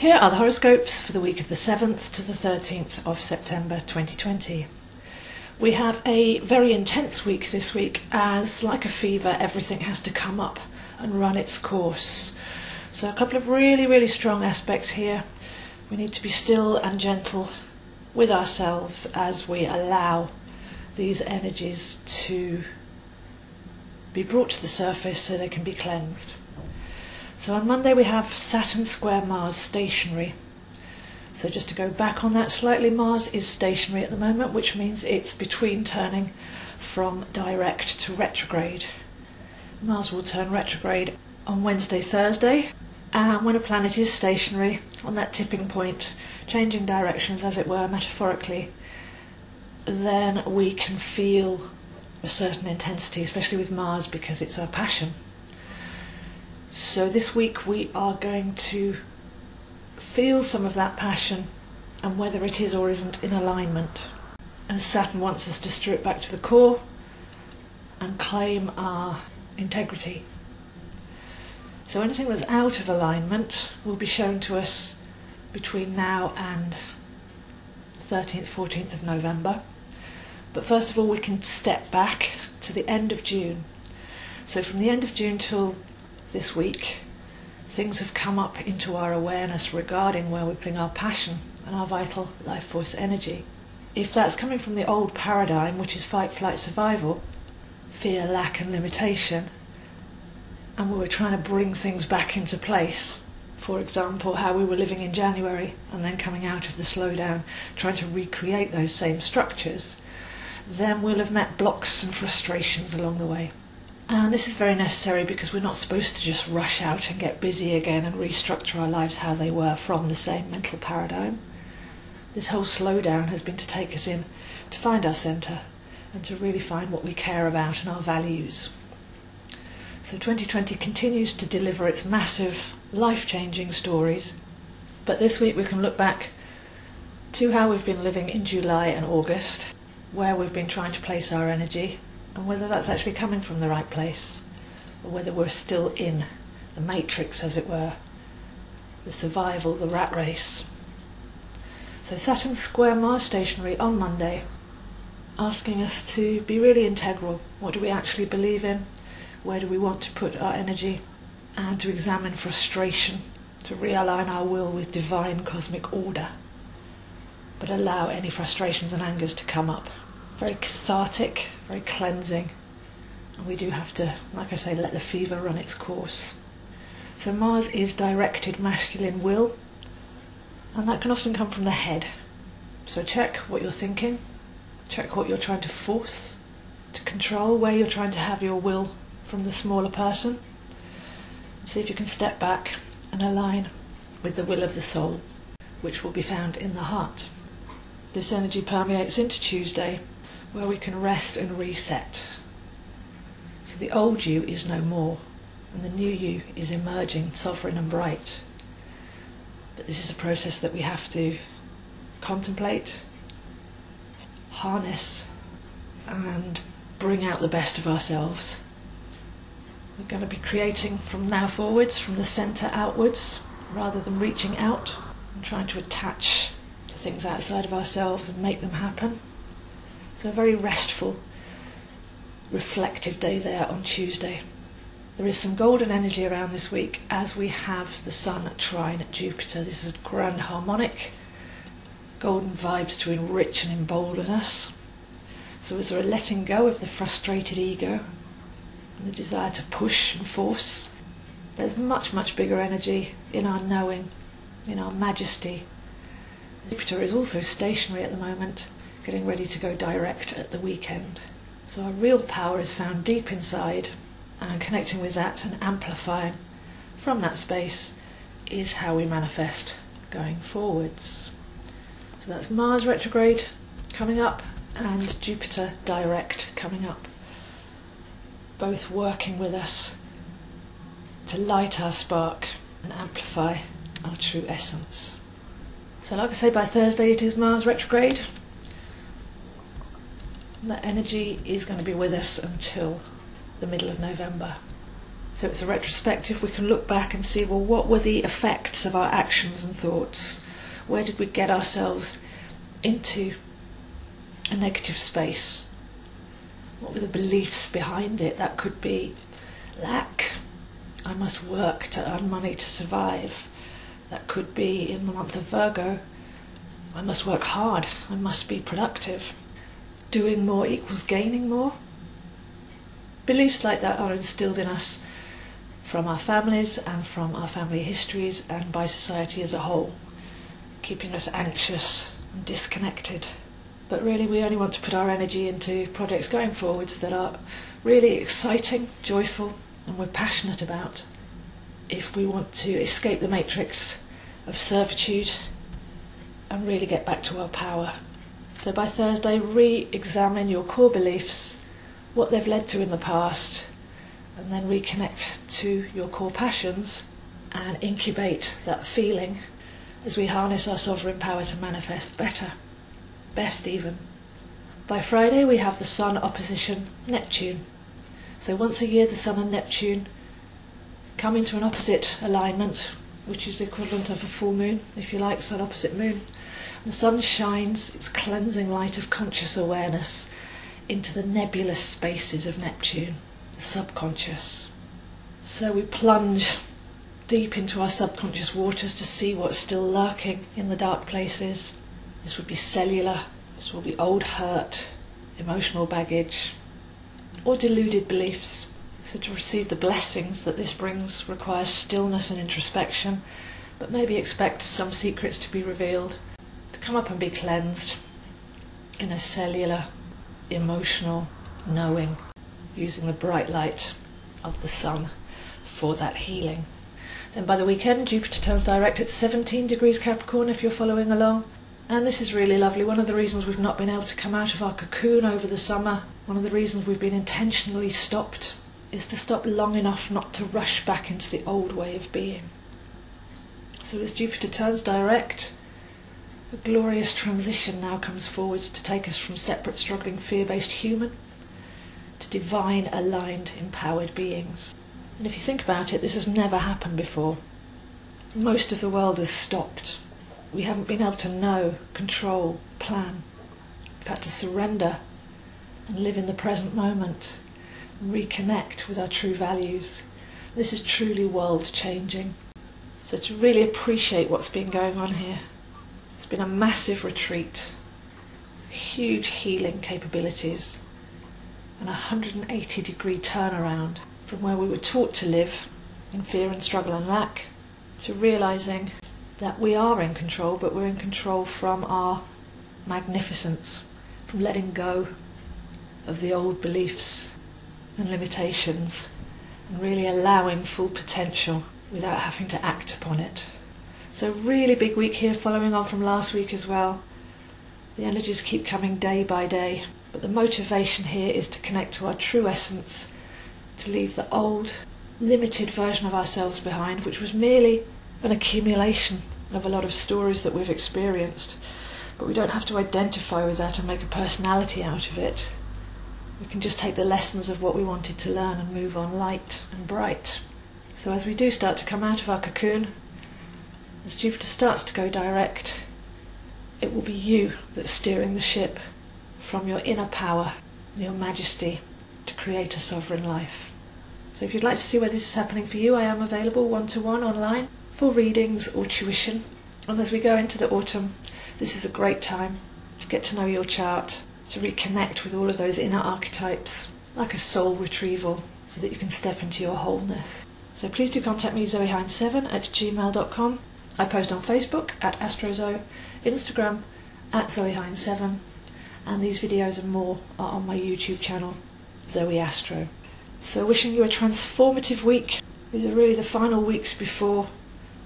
Here are the horoscopes for the week of the 7th to the 13th of September 2020. We have a very intense week this week as, like a fever, everything has to come up and run its course. So, a couple of really, really strong aspects here. We need to be still and gentle with ourselves as we allow these energies to be brought to the surface so they can be cleansed. So on Monday we have Saturn square Mars stationary. So just to go back on that slightly, Mars is stationary at the moment, which means it's between turning from direct to retrograde. Mars will turn retrograde on Wednesday, Thursday, and when a planet is stationary on that tipping point, changing directions as it were, metaphorically, then we can feel a certain intensity, especially with Mars because it's our passion. So this week we are going to feel some of that passion and whether it is or isn't in alignment. And Saturn wants us to strip back to the core and claim our integrity. So anything that's out of alignment will be shown to us between now and the 13th, 14th of November. But first of all, we can step back to the end of June. So from the end of June till this week, things have come up into our awareness regarding where we're putting our passion and our vital life force energy. If that's coming from the old paradigm, which is fight, flight, survival, fear, lack, and limitation, and we were trying to bring things back into place, for example, how we were living in January and then coming out of the slowdown, trying to recreate those same structures, then we'll have met blocks and frustrations along the way. And this is very necessary because we're not supposed to just rush out and get busy again and restructure our lives how they were from the same mental paradigm. This whole slowdown has been to take us in to find our centre and to really find what we care about and our values. So 2020 continues to deliver its massive, life changing stories. But this week we can look back to how we've been living in July and August, where we've been trying to place our energy, and whether that's actually coming from the right place, or whether we're still in the matrix, as it were, the survival, the rat race. So Saturn square Mars stationary on Monday, asking us to be really integral. What do we actually believe in? Where do we want to put our energy? And to examine frustration, to realign our will with divine cosmic order, but allow any frustrations and angers to come up very cathartic, very cleansing. And we do have to, like I say, let the fever run its course. So Mars is directed masculine will, and that can often come from the head. So check what you're thinking, check what you're trying to force, to control, where you're trying to have your will from the smaller person. See if you can step back and align with the will of the soul, which will be found in the heart. This energy permeates into Tuesday where we can rest and reset. So the old you is no more, and the new you is emerging, sovereign and bright. But this is a process that we have to contemplate, harness, and bring out the best of ourselves. We're going to be creating from now forwards, from the centre outwards, rather than reaching out and trying to attach to things outside of ourselves and make them happen. So a very restful, reflective day there on Tuesday. There is some golden energy around this week as we have the Sun at trine at Jupiter. This is a grand harmonic, golden vibes to enrich and embolden us. So as we're letting go of the frustrated ego and the desire to push and force, there's much, much bigger energy in our knowing, in our majesty. Jupiter is also stationary at the moment getting ready to go direct at the weekend. So our real power is found deep inside, and connecting with that and amplifying from that space is how we manifest going forwards. So that's Mars retrograde coming up and Jupiter direct coming up, both working with us to light our spark and amplify our true essence. So, like I say, by Thursday it is Mars retrograde. That energy is going to be with us until the middle of November. So it's a retrospective. We can look back and see, well, what were the effects of our actions and thoughts? Where did we get ourselves into a negative space? What were the beliefs behind it? That could be lack. I must work to earn money to survive. That could be in the month of Virgo. I must work hard. I must be productive. Doing more equals gaining more. Beliefs like that are instilled in us from our families and from our family histories and by society as a whole, keeping us anxious and disconnected. But really, we only want to put our energy into projects going forwards that are really exciting, joyful, and we're passionate about. If we want to escape the matrix of servitude and really get back to our power. So by Thursday, re examine your core beliefs, what they've led to in the past, and then reconnect to your core passions and incubate that feeling as we harness our sovereign power to manifest better, best even. By Friday, we have the Sun opposition Neptune. So once a year, the Sun and Neptune come into an opposite alignment, which is the equivalent of a full moon, if you like, Sun opposite moon. The Sun shines its cleansing light of conscious awareness into the nebulous spaces of Neptune the subconscious. So we plunge deep into our subconscious waters to see what's still lurking in the dark places. This would be cellular, this will be old hurt, emotional baggage, or deluded beliefs. So to receive the blessings that this brings requires stillness and introspection, but maybe expect some secrets to be revealed, come up and be cleansed in a cellular, emotional knowing using the bright light of the sun for that healing. Then by the weekend, Jupiter turns direct at 17 degrees Capricorn if you're following along. And this is really lovely. One of the reasons we've not been able to come out of our cocoon over the summer, one of the reasons we've been intentionally stopped, is to stop long enough not to rush back into the old way of being. So as Jupiter turns direct, a glorious transition now comes forwards to take us from separate, struggling, fear based human to divine, aligned, empowered beings. And if you think about it, this has never happened before. Most of the world has stopped. We haven't been able to know, control, plan. We've had to surrender and live in the present moment, reconnect with our true values. This is truly world changing. So to really appreciate what's been going on here, it's been a massive retreat, huge healing capabilities an 180 degree turnaround from where we were taught to live in fear and struggle and lack to realizing that we are in control, but we're in control from our magnificence, from letting go of the old beliefs and limitations, and really allowing full potential without having to act upon it. So, really big week here, following on from last week as well. The energies keep coming day by day. But the motivation here is to connect to our true essence, to leave the old, limited version of ourselves behind, which was merely an accumulation of a lot of stories that we've experienced. But we don't have to identify with that and make a personality out of it. We can just take the lessons of what we wanted to learn and move on light and bright. So as we do start to come out of our cocoon, as Jupiter starts to go direct, it will be you that's steering the ship from your inner power, your majesty, to create a sovereign life. So if you'd like to see where this is happening for you, I am available one to one online for readings or tuition. And as we go into the autumn, this is a great time to get to know your chart, to reconnect with all of those inner archetypes, like a soul retrieval, so that you can step into your wholeness. So please do contact me, Zoe zoehind7 at gmail.com. I post on Facebook at AstroZo, Instagram at Zoe zoehind7, and these videos and more are on my YouTube channel, Zoe Astro. So, wishing you a transformative week. These are really the final weeks before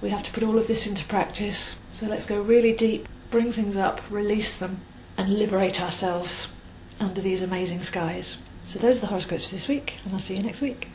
we have to put all of this into practice. So, let's go really deep, bring things up, release them, and liberate ourselves under these amazing skies. So, those are the horoscopes for this week, and I'll see you next week.